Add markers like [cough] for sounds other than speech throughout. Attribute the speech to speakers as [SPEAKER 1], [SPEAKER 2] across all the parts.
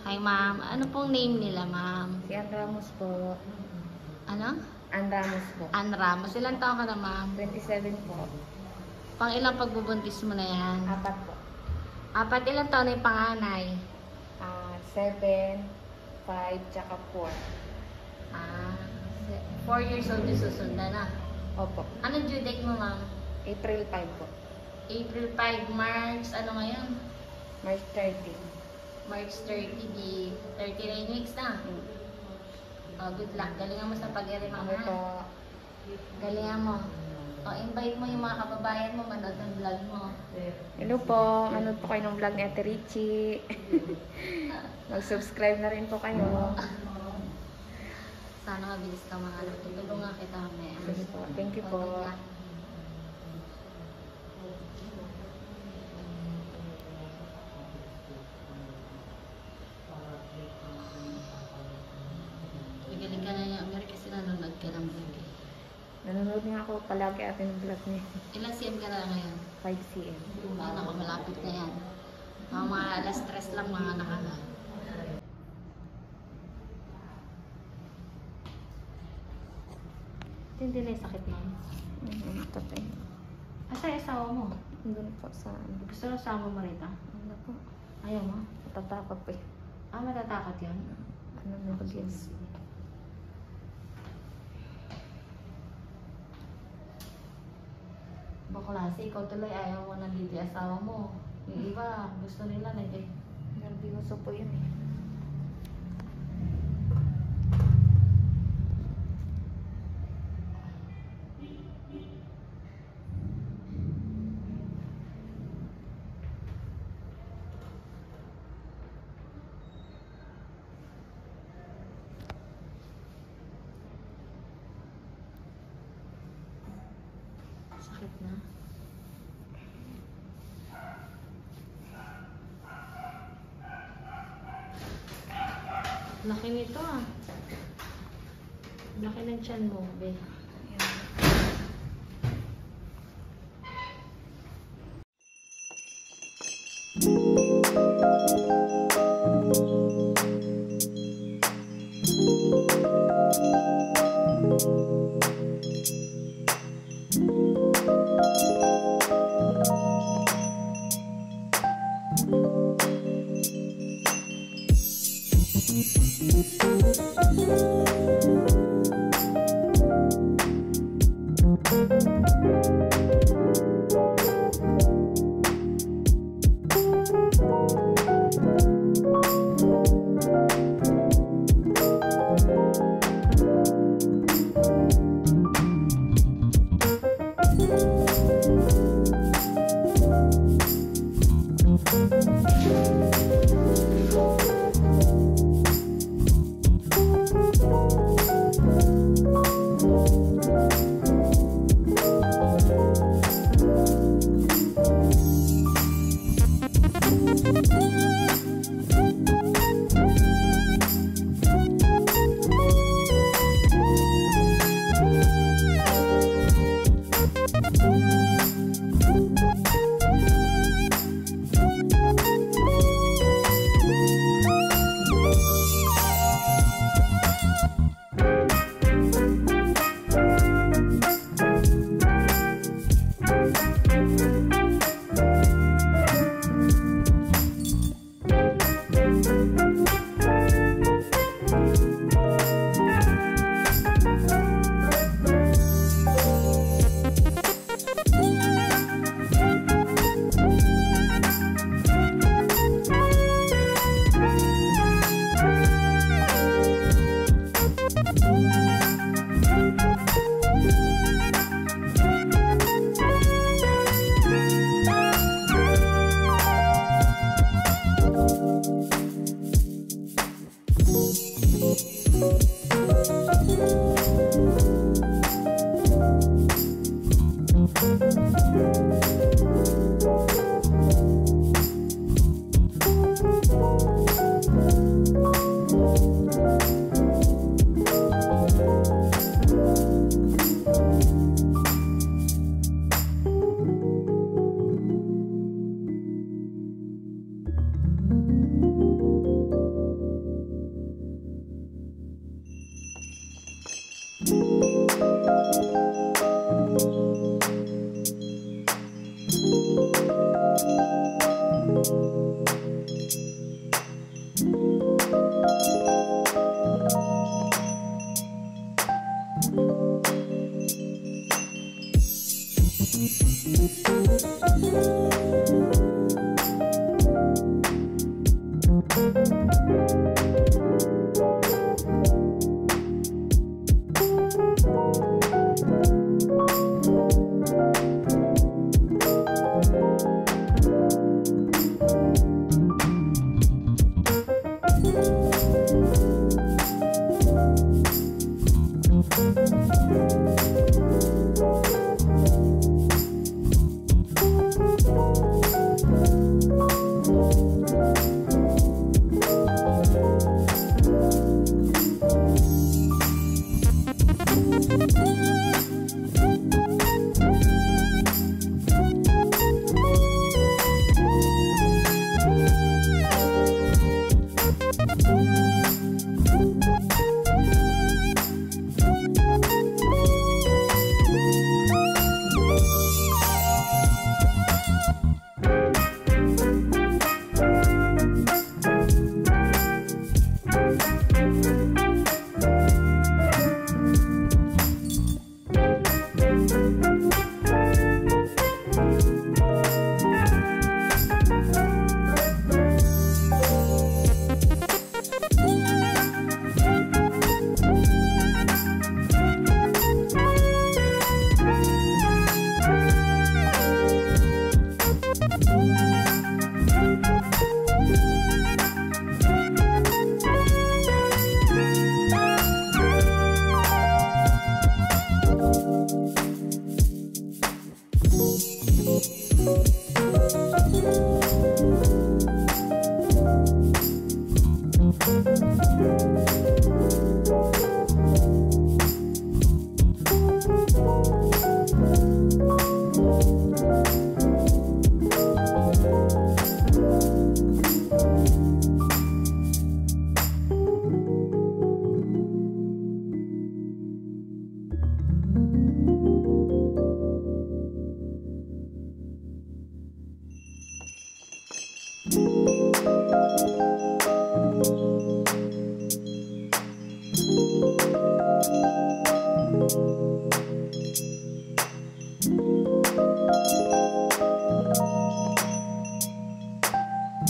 [SPEAKER 1] Hi, ma'am. Ano pong name nila, ma'am?
[SPEAKER 2] Si Ann Ramos po.
[SPEAKER 1] Ano?
[SPEAKER 2] Ann Ramos po.
[SPEAKER 1] Ann Ramos. Ilan taon ka na, ma'am?
[SPEAKER 2] 27 po.
[SPEAKER 1] Pang ilang pagbubuntis mo na yan?
[SPEAKER 2] Apat po.
[SPEAKER 1] Apat ilang taon na yung panganay?
[SPEAKER 2] Ah, 7, 5, tsaka 4.
[SPEAKER 1] Ah, 4 years old yung susundan na.
[SPEAKER 2] Opo.
[SPEAKER 1] Anong due date mo, ma'am?
[SPEAKER 2] April 5 po.
[SPEAKER 1] April 5, March, ano ngayon?
[SPEAKER 2] March 30.
[SPEAKER 1] March 30, di 39 weeks na. Oh, good luck. Galingan mo sa pag-ere, ma'am.
[SPEAKER 2] Ano
[SPEAKER 1] ha?
[SPEAKER 2] po?
[SPEAKER 1] Galingan mo. Oh, invite mo yung mga kababayan mo, manood ng vlog mo.
[SPEAKER 2] Hello po. Manood po kayo ng vlog ni Ate Richie. [laughs] Mag-subscribe na rin po kayo. [laughs]
[SPEAKER 1] Sana mabilis ka mga anak. Tutulungan kita mamaya.
[SPEAKER 2] Sige po. Thank you
[SPEAKER 1] Oh,
[SPEAKER 2] po.
[SPEAKER 1] good luck. Magaling ka na yung Amerika kasi nanonood ka ng vlog eh.
[SPEAKER 2] Nanonood nga ako palagi ate ng vlog niya.
[SPEAKER 1] Ilang CM ka na ngayon?
[SPEAKER 2] 5 cm.
[SPEAKER 1] Ay, naku, malapit na yan. Mga mga alas stress lang mga anak na. Hindi na yung sakit mo.
[SPEAKER 2] Mm, tatay.
[SPEAKER 1] Asa yung asawa mo?
[SPEAKER 2] Doon po sa ano.
[SPEAKER 1] Gusto mo asawa mo rito?
[SPEAKER 2] Ano po?
[SPEAKER 1] Ayaw mo?
[SPEAKER 2] Natatakot po eh.
[SPEAKER 1] Ah, matatakot yun?
[SPEAKER 2] Ano na bagis?
[SPEAKER 1] Baklase, ikaw tuloy ayaw mo nandito yung asawa mo. Yung iba, gusto nila na eh.
[SPEAKER 2] Nervyoso po yun eh.
[SPEAKER 1] Sakit na. Laki nito ah. Laki ng tiyan mo, be. Thank you. Thank you.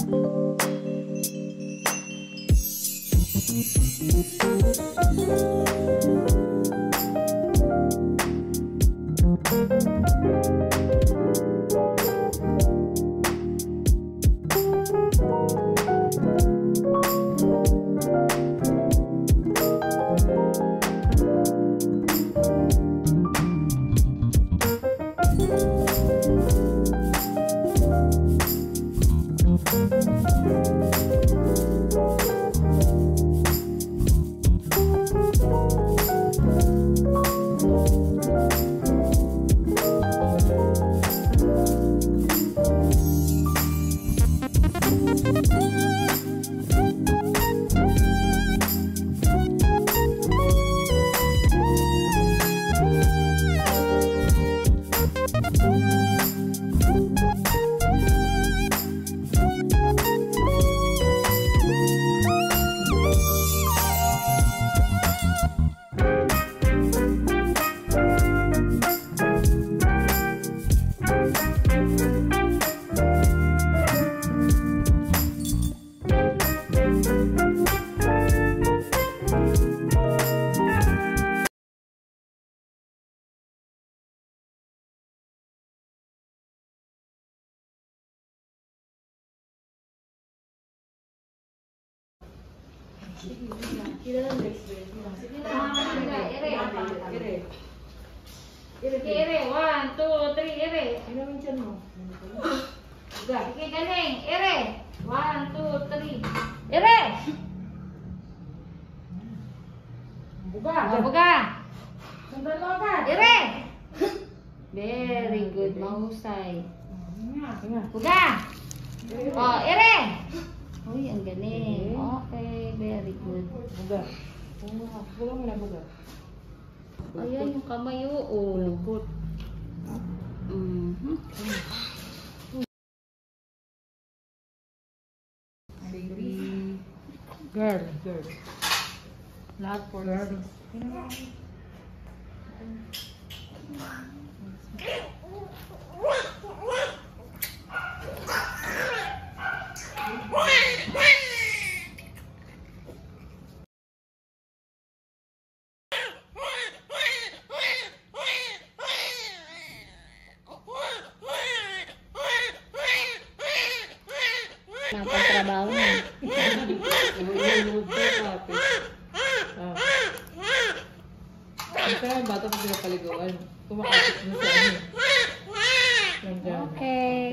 [SPEAKER 1] Sige, Ire, one, two, three, ire. Ini galing. Ire. One, two, three. Ire! Ire! Very good. Mahusay. Buka. Oh! Ire! Oh iya, Uy, ang galing. Okay, very good. Buga. Buga mo na buga. Ayan, yung kamay, oo. Lungkot. -hmm.
[SPEAKER 3] Girl. Girl.
[SPEAKER 1] Lahat girl.
[SPEAKER 3] Girl.
[SPEAKER 1] Napang-trabaho na.
[SPEAKER 3] Inuulog ko ate. Ah. Kasi ang bata pag pinapaligawan, kumakapit na sa ano. Nandiyan.
[SPEAKER 1] Okay.